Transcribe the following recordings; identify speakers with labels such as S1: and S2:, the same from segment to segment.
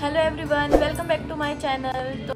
S1: Hello everyone welcome back to my channel तो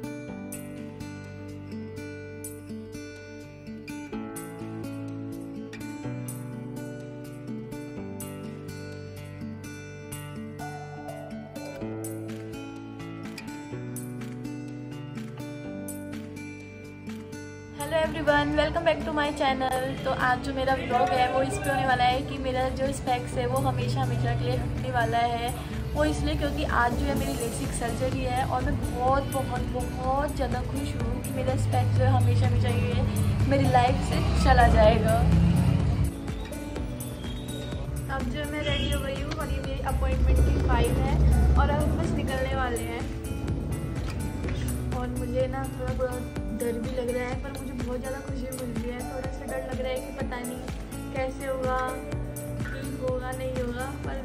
S1: hello everyone welcome back to my channel तो आज जो मेरा ब्लॉग है, वो इस पे होने वाला है कि मेरा जो स्पेक्स है, वो हमेशा हमेशा के लिए हटने वाला है। वो इसलिए क्योंकि आज जो है मेरी लेसिक सर्जरी है और मैं बहुत बहुत बहुत ज़्यादा खुश हूँ कि मेरा स्पेक्स जो है हमेशा हमेशा ये मेरी लाइफ से चला जाएगा। अब जो मैं रेडी हो गई हूँ और ये मेरी अपॉइंटमेंट की फ़ाइल है और अब हम बस निकलने वाले हैं। और मुझे ना थोड़ा थोड़ा डर भी लग रहा है, पर मुझे बहुत ज़्यादा खुशी मिल रही है। थोड़ा सा डर लग रहा है कि पता नहीं कैसे होगा, ठीक होगा, नहीं होगा, पर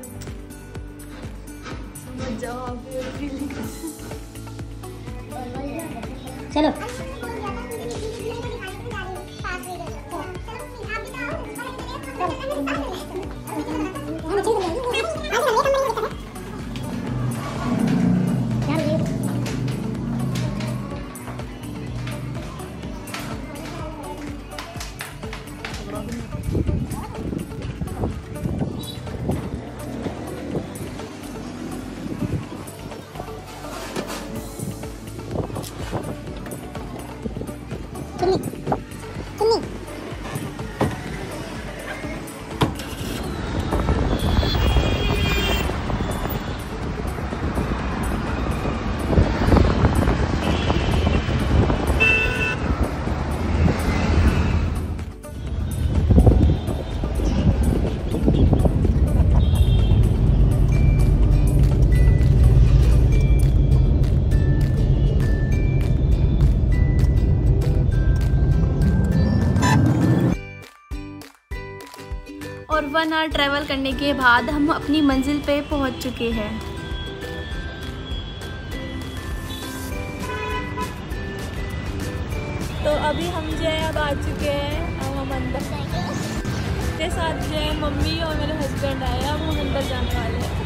S2: चलो
S1: और वन आवर ट्रैवल करने के बाद हम अपनी मंजिल पे पहुँच चुके हैं। तो अभी हम जो है अब आ चुके हैं अब हम अंदर मेरे साथ जो है मम्मी और मेरे हस्बैंड आए हैं अब हम अंदर जाने वाले हैं।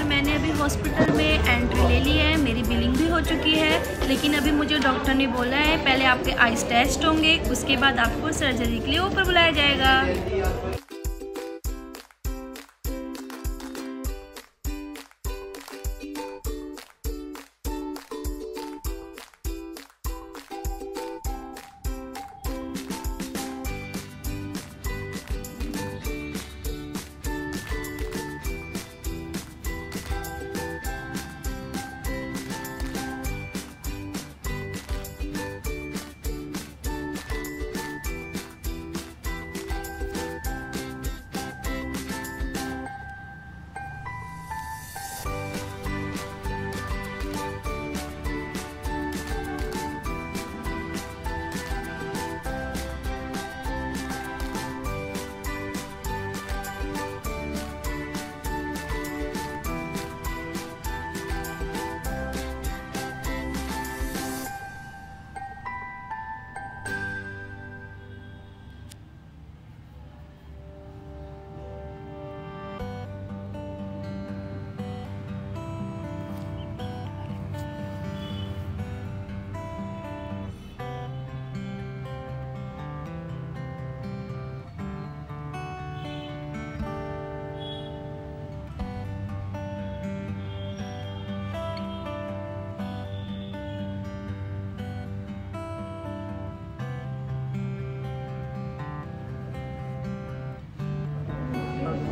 S1: और मैंने अभी हॉस्पिटल में एंट्री ले ली है, मेरी बिलिंग भी हो चुकी है। लेकिन अभी मुझे डॉक्टर ने बोला है, पहले आपके आइस टेस्ट होंगे, उसके बाद आपको सर्जरी के लिए ऊपर बुलाया जाएगा।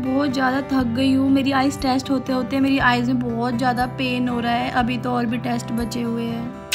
S1: मैं बहुत ज़्यादा थक गई हूँ। मेरी आइज़ टेस्ट होते होते मेरी आइज़ में बहुत ज़्यादा पेन हो रहा है। अभी तो और भी टेस्ट बचे हुए हैं।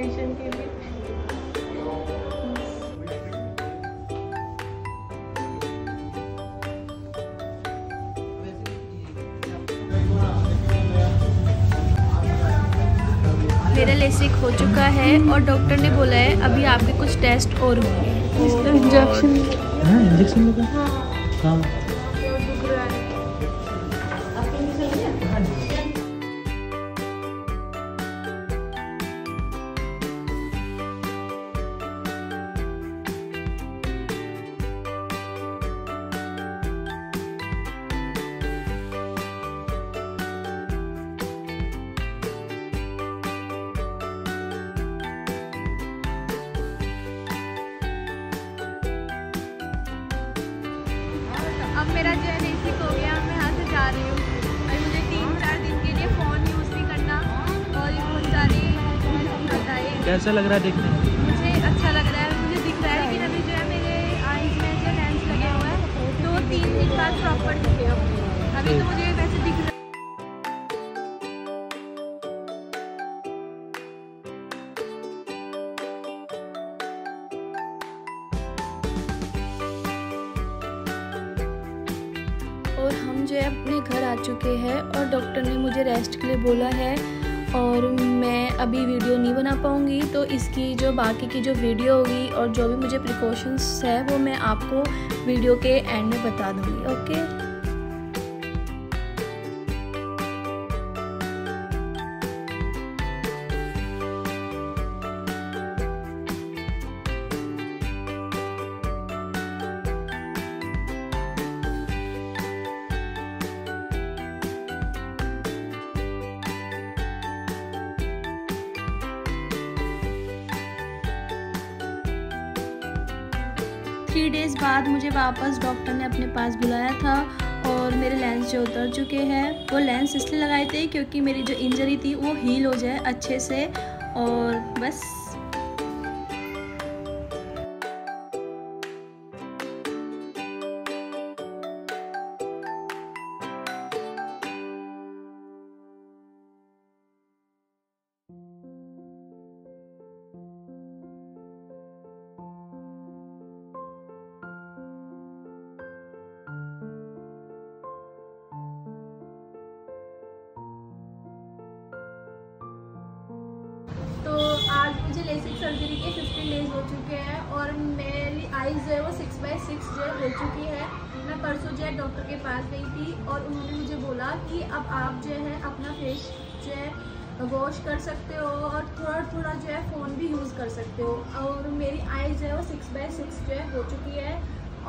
S1: ऑपरेशन के लिए। मेरा लेसिक हो चुका है और डॉक्टर ने बोला है अभी आपके कुछ टेस्ट और होंगे। इंजेक्शन
S3: हाँ इंजेक्शन
S1: अब मेरा जो है बेसिक हो गया मैं यहाँ से जा रही हूँ। और मुझे तीन चार दिन के लिए फ़ोन यूज़ नहीं करना और ये बहुत सारी बताइए
S3: कैसा लग रहा है देखने
S1: मुझे अच्छा लग रहा है। मुझे दिख रहा है लेकिन अभी जो है मेरे आईज में जो लेंस लगे हुए हैं तो तीन दिन बाद प्रॉपर दिखे अभी तो मुझे और हम जो है अपने घर आ चुके हैं और डॉक्टर ने मुझे रेस्ट के लिए बोला है और मैं अभी वीडियो नहीं बना पाऊँगी तो इसकी जो बाकी की जो वीडियो होगी और जो भी मुझे प्रिकॉशंस है, वो मैं आपको वीडियो के एंड में बता दूँगी ओके थ्री डेज़ बाद मुझे वापस डॉक्टर ने अपने पास बुलाया था और मेरे लेंस जो उतर चुके हैं, वो लेंस इसलिए लगाए थे क्योंकि मेरी जो इंजरी थी, वो हील हो जाए अच्छे से और बस। सर्जरी के 15 डेज़ हो चुके हैं और मेरी आईज जो है वो सिक्स बाई सिक्स जो है हो चुकी है। मैं परसों जो है डॉक्टर के पास गई थी और उन्होंने मुझे बोला कि अब आप जो है अपना फेस जो है वॉश कर सकते हो और थोड़ा थोड़ा जो है फ़ोन भी यूज़ कर सकते हो। और मेरी आईज जो है वो सिक्स बाई सिक्स जो है हो चुकी है।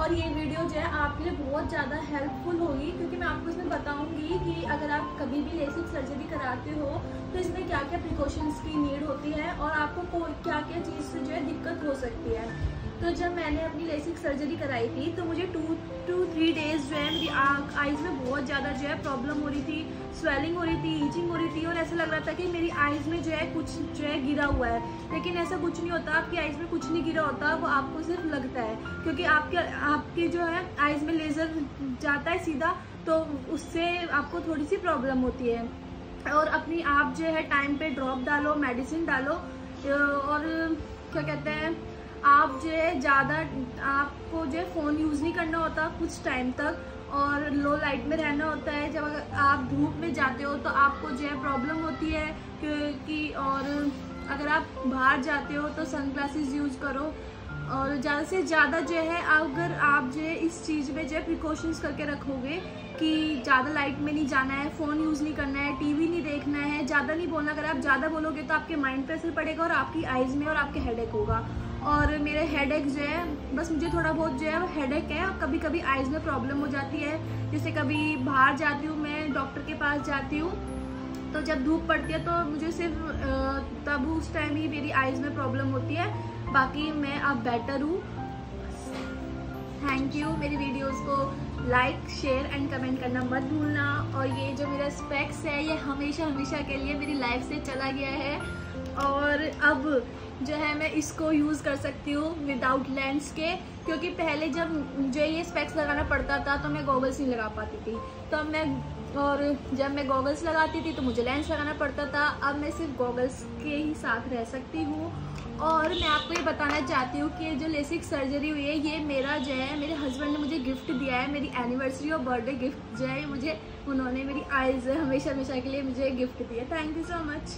S1: और ये वीडियो जो है आपके लिए बहुत ज़्यादा हेल्पफुल होगी, क्योंकि मैं आपको इसमें बताऊँगी कि अगर आप कभी भी लेसिक सर्जरी कराते हो तो इसमें क्या क्या प्रिकॉशंस की नीड होती है और आपको क्या क्या चीज़ से जो है दिक्कत हो सकती है। तो जब मैंने अपनी लेसिक सर्जरी कराई थी तो मुझे टू टू थ्री डेज़ जो है मेरी आइज़ में बहुत ज़्यादा जो है प्रॉब्लम हो रही थी स्वेलिंग हो रही थी ईचिंग हो रही थी, और ऐसा लग रहा था कि मेरी आइज़ में जो है कुछ जो है गिरा हुआ है। लेकिन ऐसा कुछ नहीं होता, आपकी आइज़ में कुछ नहीं गिरा होता, वो आपको सिर्फ़ लगता है, क्योंकि आपके आपके जो है आइज़ में लेज़र जाता है सीधा तो उससे आपको थोड़ी सी प्रॉब्लम होती है। और अपनी आप जो है टाइम पे ड्रॉप डालो मेडिसिन डालो और क्या कहते हैं आप जो है ज़्यादा, आपको जो है फ़ोन यूज़ नहीं करना होता कुछ टाइम तक और लो लाइट में रहना होता है। जब आप धूप में जाते हो तो आपको जो है प्रॉब्लम होती है क्योंकि और अगर आप बाहर जाते हो तो सन यूज़ करो। और ज़्यादा से ज़्यादा जो है अगर आप जो है इस चीज़ में जो है प्रिकॉशंस करके रखोगे कि ज़्यादा लाइट में नहीं जाना है फ़ोन यूज़ नहीं करना है टीवी नहीं देखना है, ज़्यादा नहीं बोलना। अगर आप ज़्यादा बोलोगे तो आपके माइंड पे असर पड़ेगा और आपकी आइज़ में और आपके हेडेक होगा। और मेरे हेडेक जो है, बस मुझे थोड़ा बहुत जो है हेडेक है। और कभी कभी आइज़ में प्रॉब्लम हो जाती है। जैसे कभी बाहर जाती हूँ मैं डॉक्टर के पास जाती हूँ तो जब धूप पड़ती है तो मुझे सिर्फ़ तब उस टाइम ही मेरी आइज़ में प्रॉब्लम होती है। बाकी मैं अब बेटर हूँ। थैंक यू मेरी वीडियोस को लाइक शेयर एंड कमेंट करना मत भूलना। और ये स्पेक्स है, ये हमेशा हमेशा के लिए मेरी लाइफ से चला गया है। और अब जो है मैं इसको यूज़ कर सकती हूँ विदाउट लेंस के, क्योंकि पहले जब मुझे ये स्पेक्स लगाना पड़ता था तो मैं गॉगल्स नहीं लगा पाती थी। तो अब मैं, और जब मैं गॉगल्स लगाती थी तो मुझे लेंस लगाना पड़ता था। अब मैं सिर्फ़ गॉगल्स के ही साथ रह सकती हूँ। और मैं आपको ये बताना चाहती हूँ कि जो लेसिक सर्जरी हुई है, ये मेरा जो है, मेरे हस्बैंड ने मुझे गिफ्ट दिया है, मेरी एनिवर्सरी और बर्थडे गिफ्ट जो है, मुझे, उन्होंने मेरी आइज़ हमेशा हमेशा के लिए मुझे गिफ्ट दिया थैंक यू सो मच